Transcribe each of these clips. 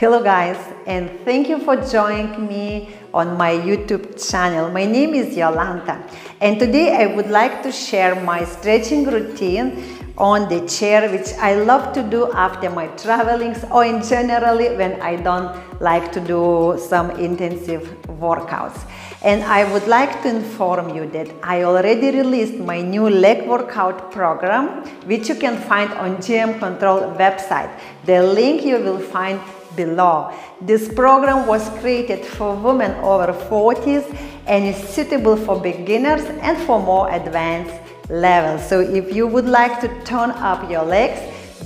Hello guys and thank you for joining me on my YouTube channel. My name is Jolanta and today I would like to share my stretching routine on the chair which I love to do after my travelings or in generally when I don't like to do some intensive workouts. And I would like to inform you that I already released my new leg workout program which you can find on JM Control website. The link you will find below. This program was created for women over 40s and is suitable for beginners and for more advanced levels. So if you would like to turn up your legs,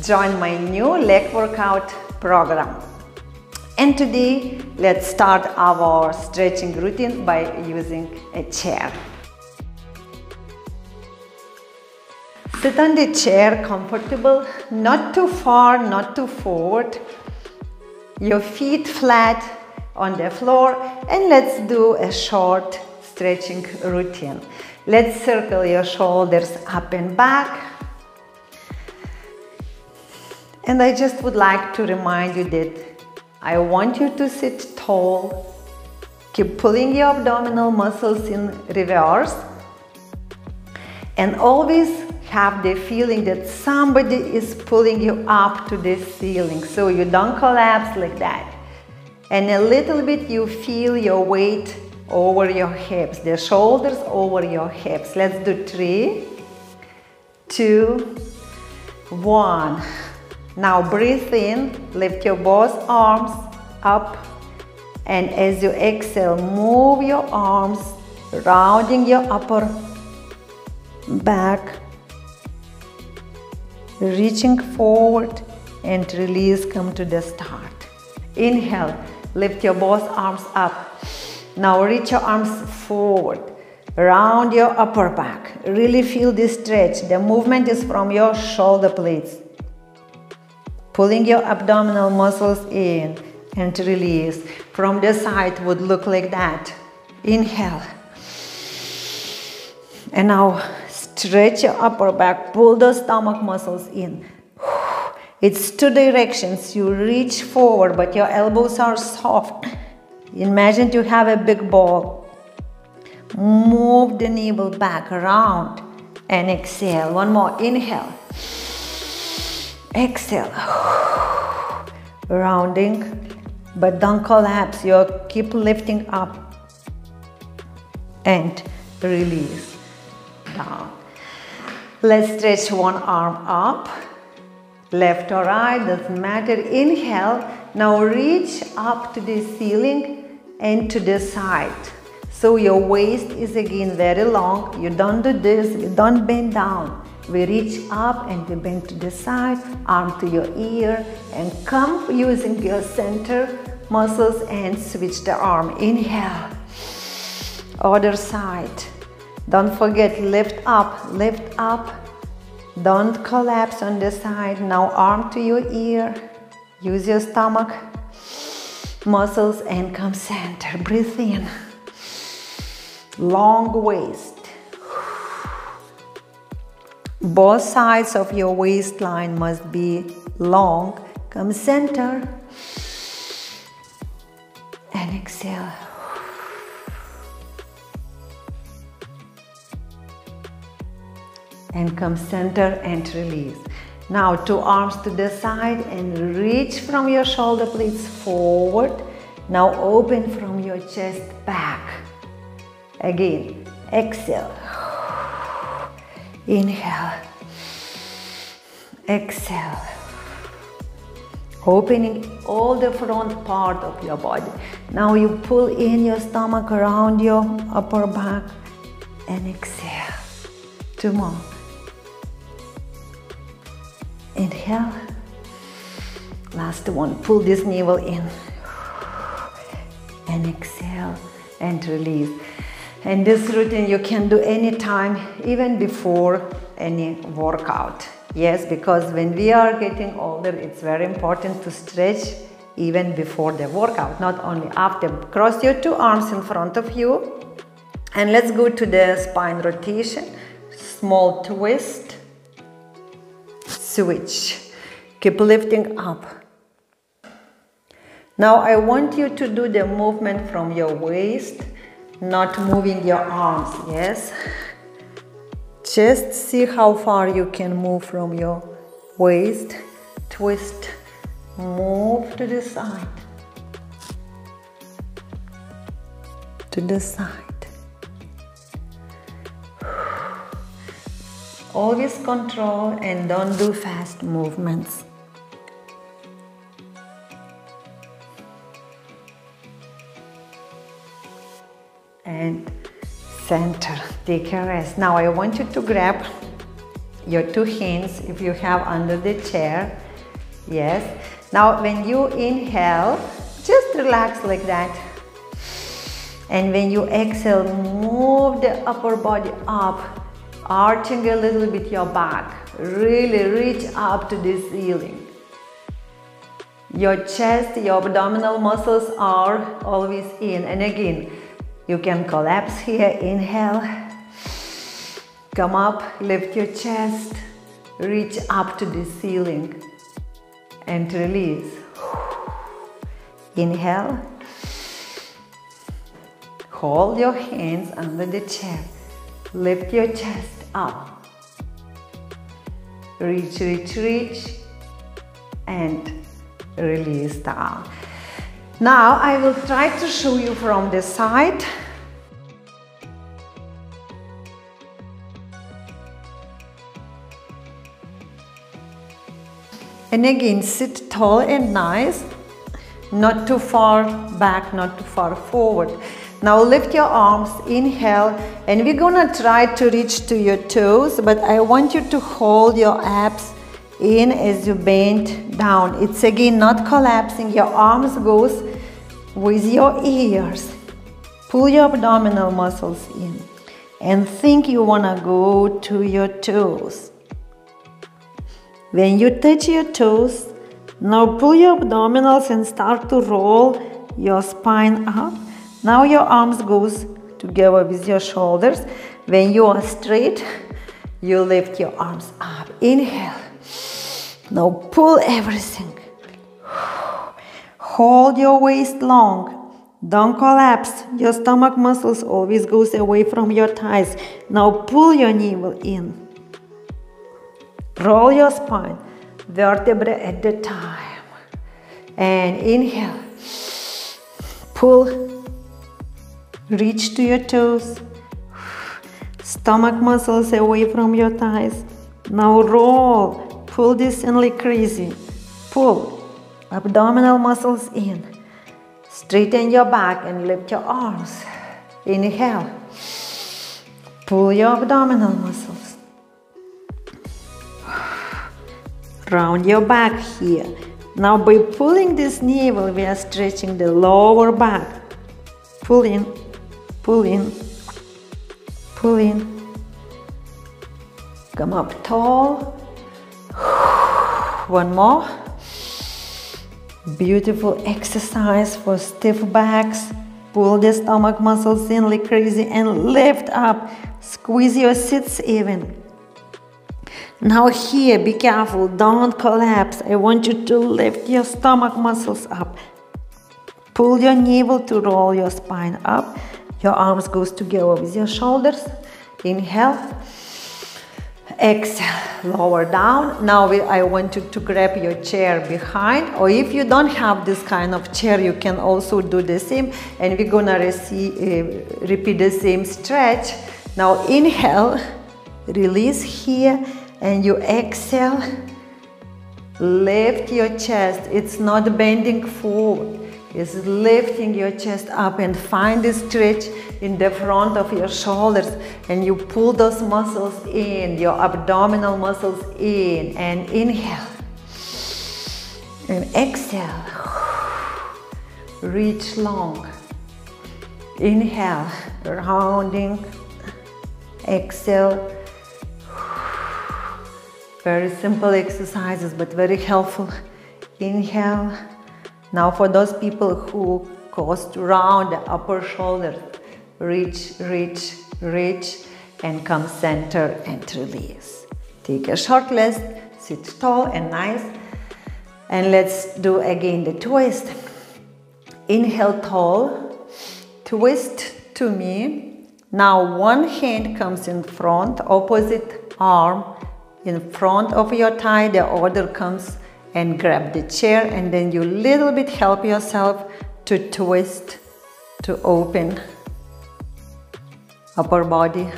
join my new leg workout program. And today, let's start our stretching routine by using a chair. Sit on the chair comfortable, not too far, not too forward, your feet flat on the floor and let's do a short stretching routine. Let's circle your shoulders up and back. And I just would like to remind you that I want you to sit tall. Keep pulling your abdominal muscles in reverse. And always have the feeling that somebody is pulling you up to the ceiling so you don't collapse like that. And a little bit you feel your weight over your hips, the shoulders over your hips. Let's do three, two, one. Now breathe in, lift your both arms up and as you exhale, move your arms, rounding your upper back reaching forward and release, come to the start. Inhale, lift your both arms up. Now reach your arms forward, round your upper back. Really feel this stretch. The movement is from your shoulder blades. Pulling your abdominal muscles in and release. From the side would look like that. Inhale. And now Stretch your upper back, pull the stomach muscles in. It's two directions. You reach forward, but your elbows are soft. Imagine you have a big ball. Move the navel back around and exhale. One more. Inhale. Exhale. Rounding, but don't collapse. You keep lifting up and release down. Let's stretch one arm up, left or right, doesn't matter. Inhale, now reach up to the ceiling and to the side. So your waist is again very long. You don't do this, you don't bend down. We reach up and we bend to the side, arm to your ear and come using your center muscles and switch the arm. Inhale, other side. Don't forget, lift up, lift up. Don't collapse on the side. Now arm to your ear. Use your stomach muscles and come center. Breathe in. Long waist. Both sides of your waistline must be long. Come center. And exhale. And come center and release. Now two arms to the side and reach from your shoulder blades forward. Now open from your chest back. Again, exhale. Inhale. Exhale. Opening all the front part of your body. Now you pull in your stomach around your upper back and exhale. Two more. Inhale. Last one. Pull this navel in. And exhale and release. And this routine you can do anytime, even before any workout. Yes, because when we are getting older, it's very important to stretch even before the workout, not only after. Cross your two arms in front of you. And let's go to the spine rotation. Small twist switch. Keep lifting up. Now I want you to do the movement from your waist, not moving your arms, yes? Just see how far you can move from your waist, twist, move to the side, to the side. Always control and don't do fast movements. and center. Take a rest. Now I want you to grab your two hands if you have under the chair. Yes. Now when you inhale, just relax like that. And when you exhale, move the upper body up, arching a little bit your back. Really reach up to the ceiling. Your chest, your abdominal muscles are always in. And again, you can collapse here, inhale. Come up, lift your chest, reach up to the ceiling and release. Inhale. Hold your hands under the chair. Lift your chest up. Reach, reach, reach and release down. Now I will try to show you from the side. And again, sit tall and nice, not too far back, not too far forward. Now lift your arms, inhale, and we're gonna try to reach to your toes, but I want you to hold your abs in as you bend down. It's again not collapsing, your arms goes with your ears. Pull your abdominal muscles in and think you wanna go to your toes. When you touch your toes, now pull your abdominals and start to roll your spine up. Now your arms goes together with your shoulders. When you are straight, you lift your arms up. Inhale. Now pull everything. Hold your waist long. Don't collapse. Your stomach muscles always goes away from your thighs. Now pull your navel in. Roll your spine, vertebra at the time. And inhale. Pull. Reach to your toes. Stomach muscles away from your thighs. Now roll. Pull this in like crazy. Pull. Abdominal muscles in. Straighten your back and lift your arms. Inhale. Pull your abdominal muscles. Round your back here. Now by pulling this navel, we are stretching the lower back. Pull in, pull in, pull in. Come up tall. One more. Beautiful exercise for stiff backs. Pull the stomach muscles in like crazy and lift up. Squeeze your seats even. Now here, be careful, don't collapse. I want you to lift your stomach muscles up. Pull your navel to roll your spine up. Your arms goes together with your shoulders. Inhale. Exhale, lower down. Now we, I want you to grab your chair behind or if you don't have this kind of chair, you can also do the same and we're gonna uh, repeat the same stretch. Now inhale, release here and you exhale, lift your chest. It's not bending forward. It's lifting your chest up and find a stretch in the front of your shoulders and you pull those muscles in, your abdominal muscles in and inhale and exhale. Reach long. Inhale, rounding. Exhale, very simple exercises, but very helpful. Inhale. Now for those people who coast round the upper shoulder, reach, reach, reach, and come center and release. Take a short rest, sit tall and nice. And let's do again the twist. Inhale tall, twist to me. Now one hand comes in front, opposite arm in front of your thigh. The other comes and grab the chair and then you little bit help yourself to twist to open upper body.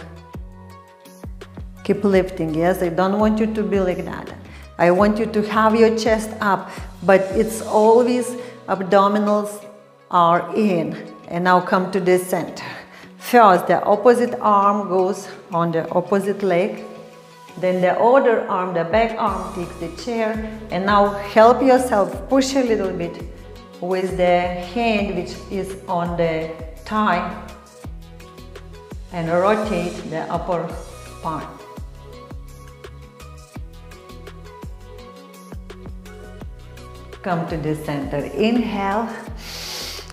Keep lifting, yes, I don't want you to be like that. I want you to have your chest up, but it's always abdominals are in. And now come to the center. First, the opposite arm goes on the opposite leg. Then the other arm, the back arm takes the chair. And now help yourself, push a little bit with the hand which is on the thigh and rotate the upper part. Come to the center. Inhale,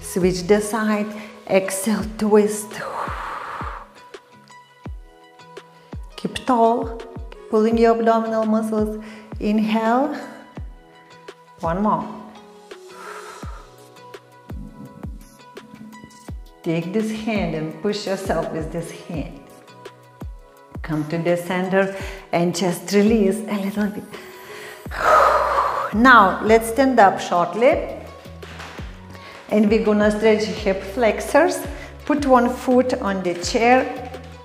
switch the side, exhale, twist. Keep tall, pulling your abdominal muscles. Inhale, one more. Take this hand and push yourself with this hand. Come to the center and just release a little bit. Now let's stand up shortly and we're gonna stretch hip flexors. Put one foot on the chair,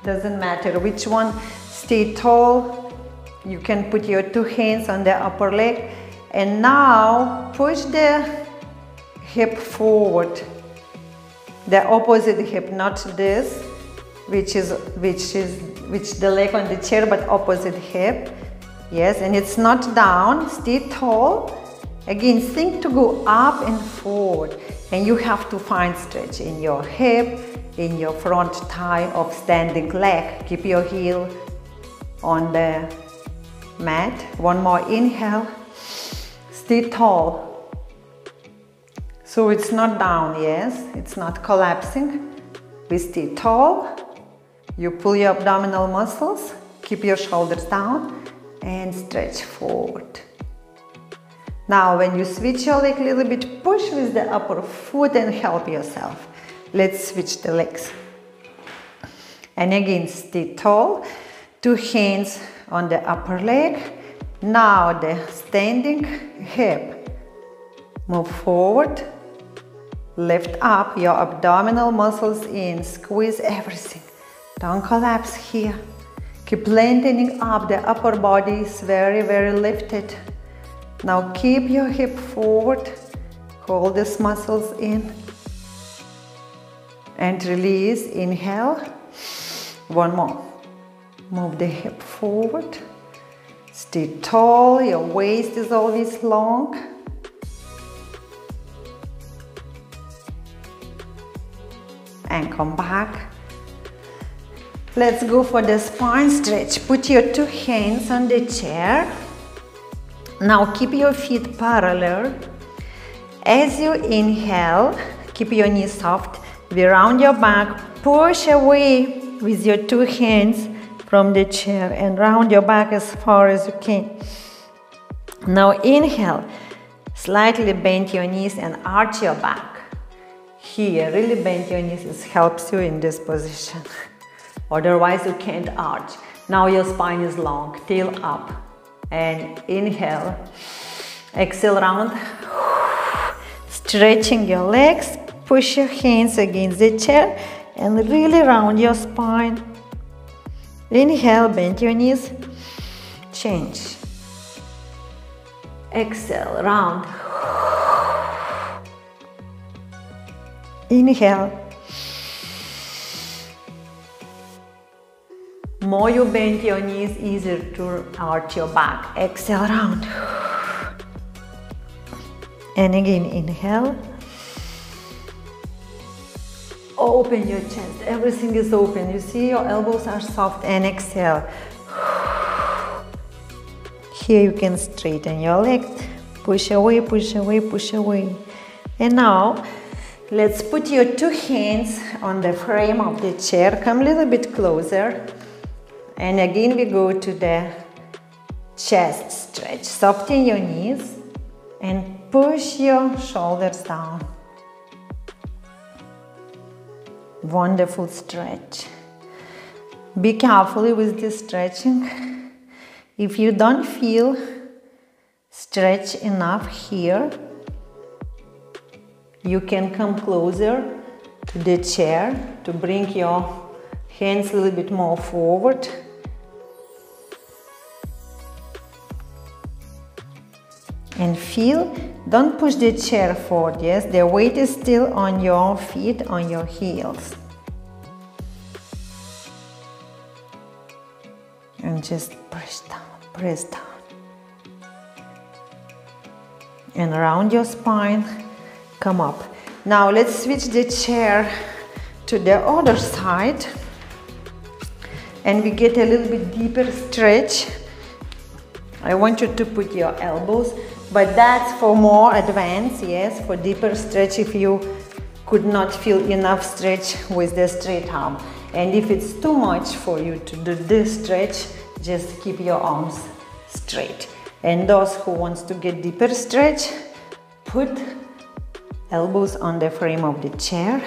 doesn't matter which one. Stay tall. You can put your two hands on the upper leg and now push the hip forward the opposite hip, not this, which is which is which the leg on the chair, but opposite hip. Yes, and it's not down. Stay tall. Again, think to go up and forward, and you have to find stretch in your hip, in your front thigh of standing leg. Keep your heel on the mat. One more inhale. Stay tall. So it's not down, yes, it's not collapsing. We stay tall. You pull your abdominal muscles, keep your shoulders down and stretch forward. Now when you switch your leg a little bit, push with the upper foot and help yourself. Let's switch the legs. And again, stay tall. Two hands on the upper leg. Now the standing hip. Move forward Lift up your abdominal muscles in, squeeze everything. Don't collapse here. Keep lengthening up, the upper body is very, very lifted. Now keep your hip forward, hold these muscles in. And release, inhale. One more. Move the hip forward. Stay tall, your waist is always long. and come back. Let's go for the spine stretch. Put your two hands on the chair. Now keep your feet parallel. As you inhale, keep your knees soft. We round your back, push away with your two hands from the chair and round your back as far as you can. Now inhale, slightly bend your knees and arch your back. Here, really bend your knees, it helps you in this position. Otherwise, you can't arch. Now your spine is long, tail up. And inhale, exhale round. Stretching your legs, push your hands against the chair and really round your spine. Inhale, bend your knees, change. Exhale, round. Inhale. More you bend your knees, easier to arch your back. Exhale round. And again, inhale. Open your chest. Everything is open. You see your elbows are soft and exhale. Here you can straighten your legs. Push away, push away, push away. And now Let's put your two hands on the frame of the chair. Come a little bit closer. And again we go to the chest stretch. Soften your knees and push your shoulders down. Wonderful stretch. Be careful with this stretching. If you don't feel stretch enough here, you can come closer to the chair to bring your hands a little bit more forward. And feel, don't push the chair forward, yes, the weight is still on your feet, on your heels. And just press down, press down. And around your spine, come up. Now let's switch the chair to the other side and we get a little bit deeper stretch. I want you to put your elbows, but that's for more advanced, yes, for deeper stretch if you could not feel enough stretch with the straight arm. And if it's too much for you to do this stretch, just keep your arms straight. And those who wants to get deeper stretch, put elbows on the frame of the chair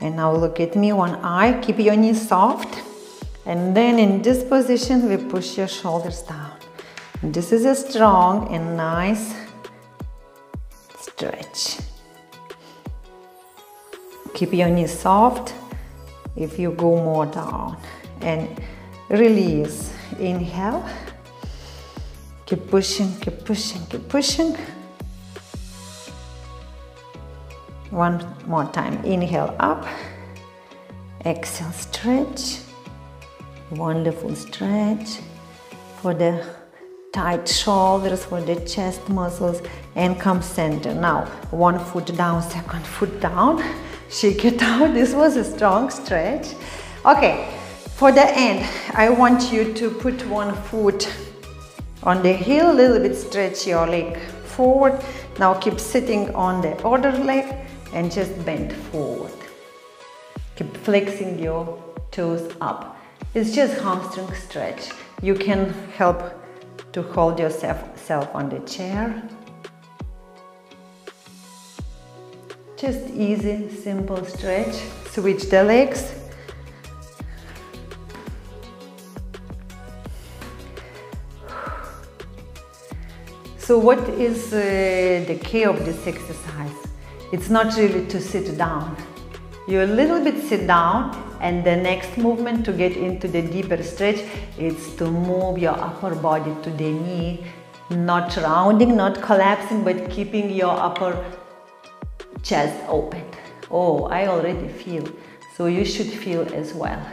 and now look at me one eye keep your knees soft and then in this position we push your shoulders down and this is a strong and nice stretch keep your knees soft if you go more down and release inhale keep pushing keep pushing keep pushing One more time. Inhale up. Exhale, stretch. Wonderful stretch for the tight shoulders, for the chest muscles, and come center. Now, one foot down, second foot down. Shake it out. This was a strong stretch. Okay, for the end, I want you to put one foot on the heel, a little bit stretch your leg forward. Now keep sitting on the other leg and just bend forward. Keep flexing your toes up. It's just hamstring stretch. You can help to hold yourself self on the chair. Just easy, simple stretch. Switch the legs. So what is uh, the key of this exercise? It's not really to sit down. You a little bit sit down and the next movement to get into the deeper stretch is to move your upper body to the knee, not rounding, not collapsing, but keeping your upper chest open. Oh, I already feel. So you should feel as well.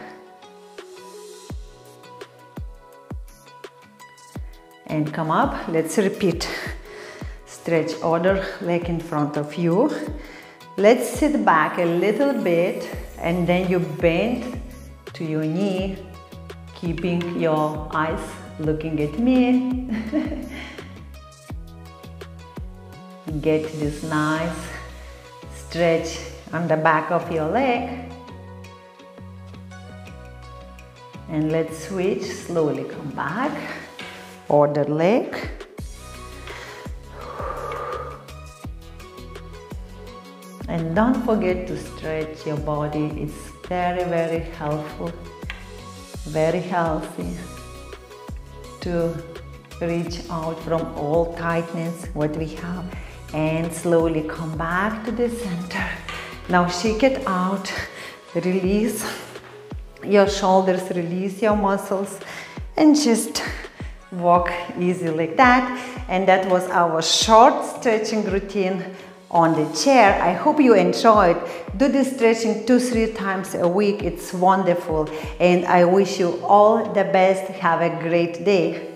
And come up, let's repeat. Stretch other leg in front of you. Let's sit back a little bit and then you bend to your knee, keeping your eyes looking at me. Get this nice stretch on the back of your leg. And let's switch, slowly come back, other leg. And don't forget to stretch your body. It's very, very helpful, very healthy to reach out from all tightness what we have and slowly come back to the center. Now shake it out, release your shoulders, release your muscles and just walk easy like that. And that was our short stretching routine on the chair. I hope you enjoyed. Do this stretching two, three times a week. It's wonderful. And I wish you all the best. Have a great day.